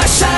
my side.